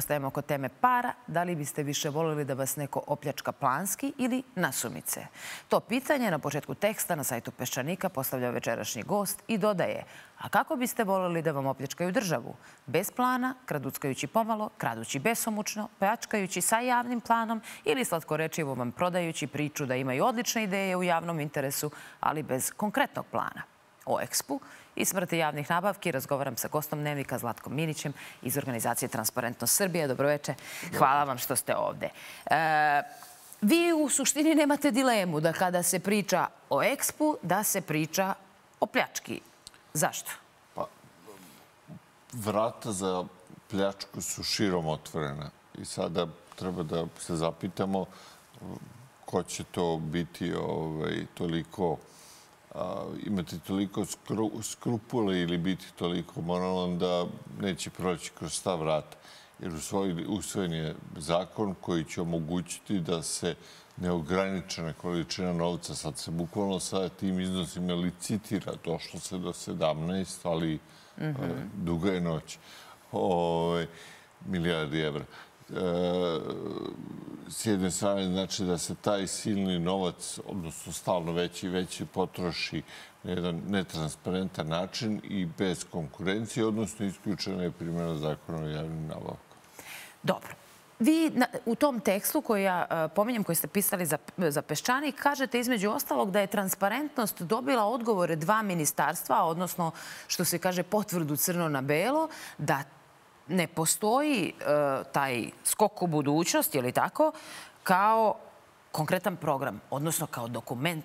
Ostajemo kod teme para. Da li biste više volili da vas neko opljačka planski ili nasumice? To pitanje na početku teksta na sajtu Peščanika postavlja večerašnji gost i dodaje A kako biste volili da vam opljačkaju državu? Bez plana, kraduckajući pomalo, kradući besomučno, pljačkajući sa javnim planom ili slatkorečivo vam prodajući priču da imaju odlične ideje u javnom interesu, ali bez konkretnog plana. O EXPU i smrti javnih nabavki razgovaram sa gostom Dnevnika Zlatkom Minićem iz organizacije Transparentnost Srbije. Dobroveče. Hvala vam što ste ovde. E, vi u suštini nemate dilemu da kada se priča o ekspu, da se priča o pljački. Zašto? Pa, vrata za pljačku su širom otvorena i sada treba da se zapitamo e, ko će to biti ovaj, toliko imati toliko skrupule ili biti toliko moralan da neće proći kroz ta vrata. Jer usvojen je zakon koji će omogućiti da se neograničena količina novca, sad se bukvalno sa tim iznosima licitira, došlo se do 17, ali mhm. duga je noć, ovaj, milijardi evra. E, s jedne strane znači da se taj silni novac, odnosno stalno veći i veći, potroši na jedan netransparentan način i bez konkurencije, odnosno isključena je primjena zakona o javnim nabavkama. Dobro. Vi u tom tekstu koji ja e, pominjem, koji ste pisali za Peščanik, kažete između ostalog da je transparentnost dobila odgovore dva ministarstva, odnosno što se kaže potvrdu crno na belo, da ne postoji e, taj skok u budućnost, ili tako, kao konkretan program, odnosno kao dokument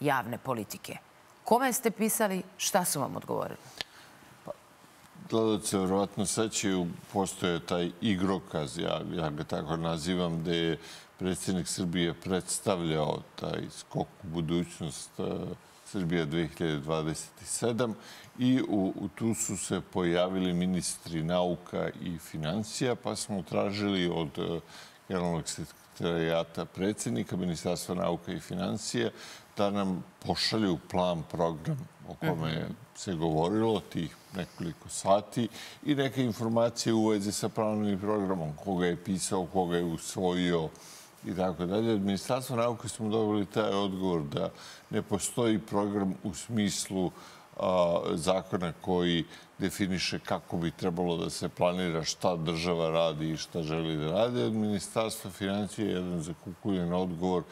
javne politike. Kome ste pisali, šta su vam odgovorili? Pa, gledalce vjerovatno sećaju, postoje taj igrokaz, ja ga tako nazivam, gde je predsjednik Srbije predstavljao taj skok u budućnost e, Srbija 2027 i tu su se pojavili ministri nauka i financija, pa smo tražili od e, generalnog sekretarijata predsjednika Ministarstva nauka i financija da nam pošalju plan, program o kome mhm. se govorilo tih nekoliko sati i neke informacije u vezi sa planom programom, koga je pisao, koga je usvojio i tako dalje. Od Ministarstva nauke smo dobili taj odgovor da ne postoji program u smislu zakona koji definiše kako bi trebalo da se planira šta država radi i šta želi da radi. Od Ministarstva financije je jedan zakukuljen odgovor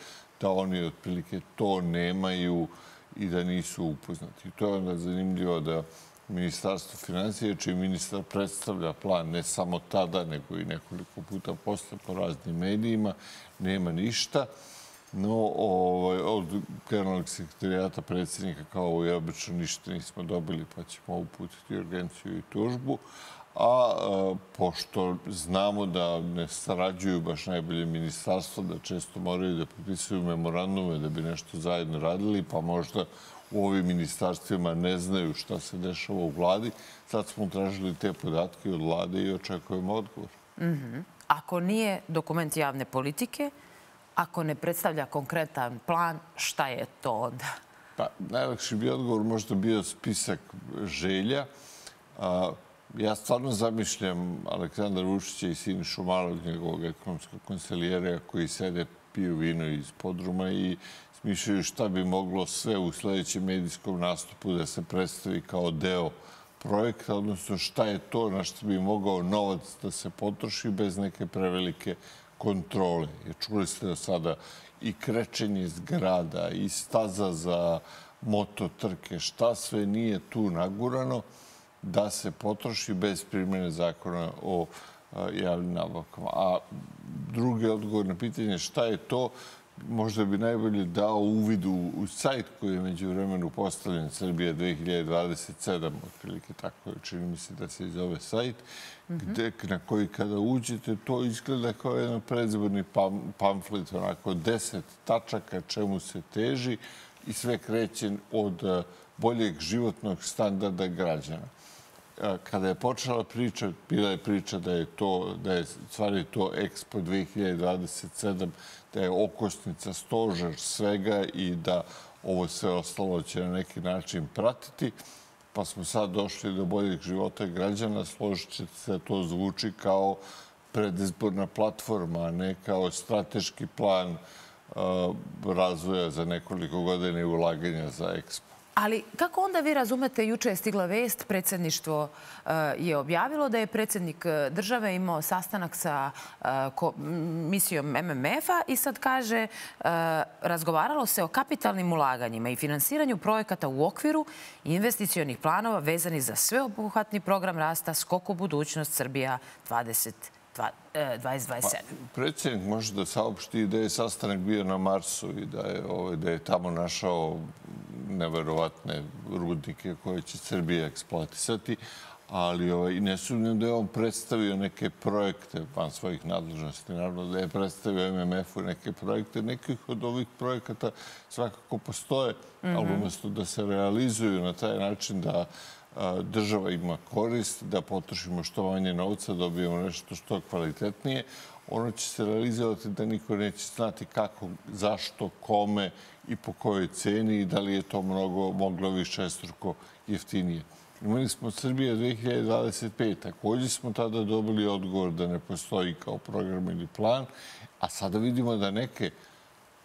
da oni otprilike to nemaju i da nisu upoznati. To je onda zanimljivo da Ministarstvo financije, čiji ministar predstavlja plan ne samo tada, nego i nekoliko puta posle po raznim medijima, nema ništa. No, ovaj, od generalnog sekretarijata predsjednika, kao i obično, ništa nismo dobili, pa ćemo uputiti urgenciju i tužbu. A e, pošto znamo da ne sarađuju baš najbolje ministarstvo, da često moraju da potpisuju memorandume da bi nešto zajedno radili, pa možda u ovim ministarstvima ne znaju šta se dešava u vladi, sad smo tražili te podatke od vlade i očekujemo odgovor. Mhm. Ako nije dokument javne politike, ako ne predstavlja konkretan plan, šta je to onda? Pa, najlakši bi odgovor možda bio spisak želja. Ja stvarno zamišljam Aleksandar Vučića i sin Šumalog, njegovog ekonomskog konselijera, koji sede, piju vino iz podruma i smišljaju šta bi moglo sve u sljedećem medijskom nastupu da se predstavi kao deo projekta, odnosno šta je to na što bi mogao novac da se potroši bez neke prevelike kontrole. Jer čuli ste da sada i krečenje zgrada i staza za mototrke, šta sve nije tu nagurano da se potroši bez primjene zakona o javnim nabavkama. A drugi odgovor na pitanje šta je to, možda bi najbolje dao uvid u sajt koji je među vremenu postavljen Srbija 2027, otprilike tako je, čini mi se da se izove sajt, na koji kada uđete, to izgleda kao jedan predzborni pamflet, onako deset tačaka čemu se teži i sve kreće od eh, boljeg životnog standarda građana kada je počela priča, bila je priča da je to, da je stvari to Expo 2027, da je okosnica stožer svega i da ovo sve ostalo će na neki način pratiti. Pa smo sad došli do boljeg života građana. Složit ćete se to zvuči kao predizborna platforma, a ne kao strateški plan razvoja za nekoliko godina i ulaganja za Expo. Ali kako onda vi razumete, juče je stigla vest, predsjedništvo eh, je objavilo da je predsjednik eh, države imao sastanak sa eh, misijom MMF-a i sad kaže razgovaralo se o kapitalnim ulaganjima i finansiranju projekata u okviru investicijonih planova vezani za sveobuhvatni program rasta Skoku budućnost Srbija 2020. 2027. Pa, predsjednik može da saopšti da je sastanak bio na Marsu i da je ovaj, tamo našao neverovatne rudnike koje će Srbija eksploatisati, ali ovaj, ne sumnjam da je on predstavio neke projekte van svojih nadležnosti. Naravno da je predstavio MMF-u neke projekte. Nekih od ovih projekata svakako postoje, ali mhm. umjesto da se realizuju na taj način da država ima korist, da potrošimo što manje novca, dobijemo nešto što je kvalitetnije, ono će se realizovati da niko neće znati kako, zašto, kome i po kojoj ceni i da li je to mnogo moglo više struko jeftinije. Imali smo Srbije 2025. Također smo tada dobili odgovor da ne postoji kao program ili plan, a sada vidimo da neke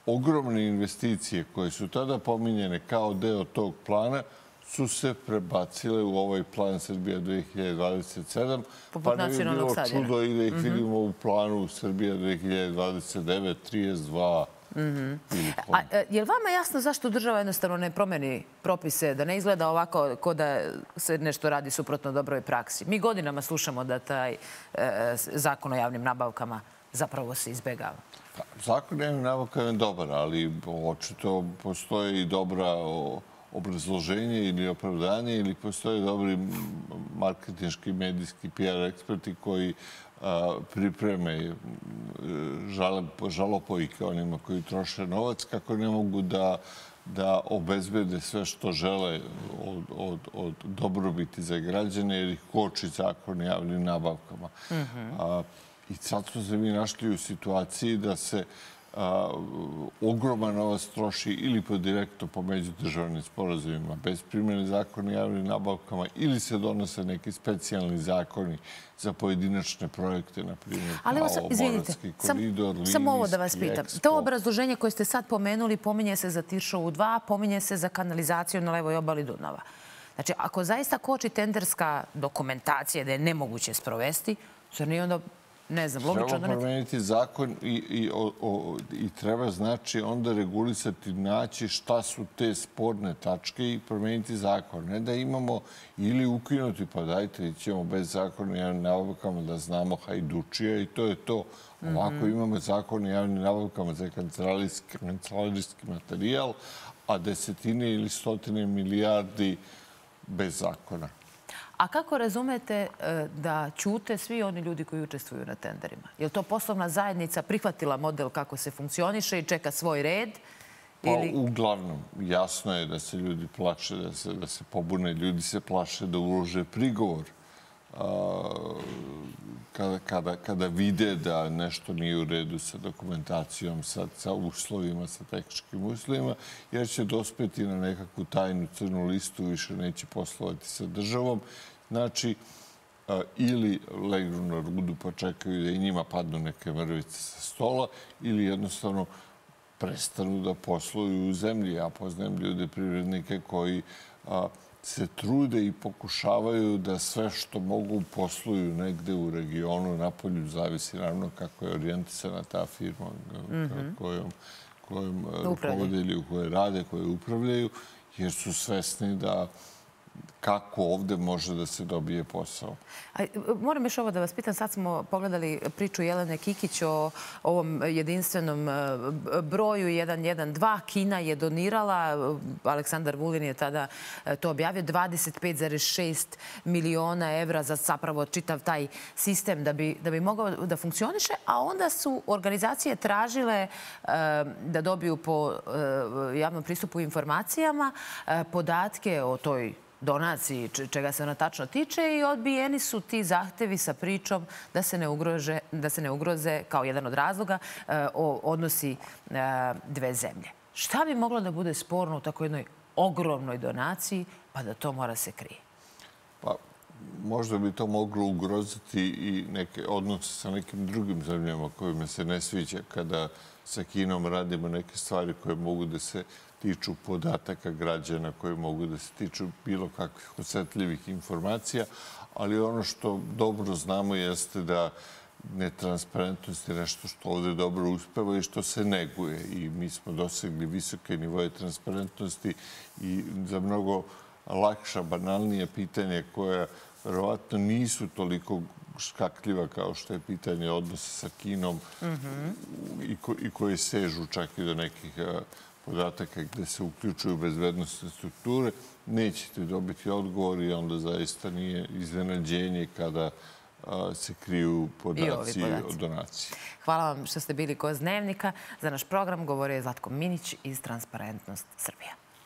ogromne investicije koje su tada pominjene kao deo tog plana su se prebacile u ovaj plan Srbija 2027. Pa ne bi bilo čudo i da ih mhm. vidimo u planu Srbija 2029, 32. Je li vama jasno zašto država jednostavno ne promeni propise, da ne izgleda ovako ko da se nešto radi suprotno dobroj praksi? Mi godinama slušamo da taj e, zakon o javnim nabavkama zapravo se izbegava. Pa, zakon o javnim nabavkama je dobar, ali očito postoje i dobra obrazloženje ili opravdanje ili postoje dobri marketinški, medijski PR eksperti koji pripreme žalopojke onima koji troše novac, kako ne mogu da da obezbede sve što žele od dobrobiti za građane ili koči zakon javnim nabavkama. Mhm. I sad smo se mi našli u situaciji da se ogroman novac troši ili po direktno po međudržavnim sporazumima bez primjene zakona i javnim nabavkama ili se donose neki specijalni zakoni za pojedinačne projekte, na primjer kao Moravski koridor, Samo ovo da vas pitam. To obrazloženje koje ste sad pomenuli pominje se za Tiršovu 2, pominje se za kanalizaciju na levoj obali Dunava. Znači, ako zaista koči tenderska dokumentacija da je nemoguće sprovesti, zar nije onda ne znam, logično... Treba promeniti zakon i treba znači onda regulisati, naći šta su te sporne tačke i promeniti zakon. Ne da imamo ili ukinuti, pa dajte, ićemo bez zakona i javnim nabavkama da znamo hajdučija i to je to. Ovako mhm. imamo zakon i javnim nabavkama za kancelarijski materijal, a desetine ili stotine milijardi bez zakona. A kako razumete e, da ćute svi oni ljudi koji učestvuju na tenderima? Je li to poslovna zajednica prihvatila model kako se funkcioniše i čeka svoj red? Pa, uglavnom, jasno je da se ljudi plaše, da se pobune. Ljudi se plaše da ulože prigovor kada kada, kada vide da nešto nije u redu sa dokumentacijom, sa uslovima, sa tehničkim uslovima, jer će dospeti na nekakvu tajnu crnu listu, više neće poslovati sa državom. Znači, ili legnu na rudu pa čekaju da i njima padnu neke mrvice sa stola, ili jednostavno prestanu da posluju u zemlji. Ja poznajem ljude, privrednike koji se trude i pokušavaju da sve što mogu posluju negde u regionu, na polju, zavisi naravno kako je orijentisana ta firma mhm. kojom rukovodili, u kojoj rade, koje upravljaju, jer su svesni da kako ovde može da se dobije posao. Moram još ovo da vas pitam. Sad smo pogledali priču Jelene Kikić o ovom jedinstvenom e, broju 112. Kina je donirala, Aleksandar Vulin je tada e, to objavio, 25,6 miliona evra za zapravo čitav taj sistem da bi mogao da funkcioniše, a onda su organizacije tražile e, da dobiju po javnom pristupu informacijama podatke o toj donaciji, čega se ona tačno tiče i odbijeni su ti zahtevi sa pričom da se ne ugroze kao jedan od razloga e, odnosi e, dve zemlje. Šta bi moglo da bude sporno u tako jednoj ogromnoj donaciji pa da to mora se krije? Pa, možda bi to moglo ugroziti i neke odnose sa nekim drugim zemljama kojima se ne sviđa kada sa Kinom radimo neke stvari koje mogu da se tiču podataka građana, koje mogu da se tiču bilo kakvih osjetljivih informacija. Ali ono što dobro znamo jeste da netransparentnost je nešto što ovdje dobro uspeva i što se neguje. I mi smo dosegli visoke nivoje transparentnosti i za mnogo lakša, banalnije pitanje koja verovatno nisu toliko škakljiva kao što je pitanje odnosa sa Kinom i koji sežu čak i do nekih podataka gde se uključuju bezbednostne strukture, nećete dobiti odgovor i onda zaista nije iznenađenje kada se kriju podaci o donaciji. Hvala vam što ste bili gost Dnevnika. Za naš program govorio je Zlatko Minić iz Transparentnost Srbija.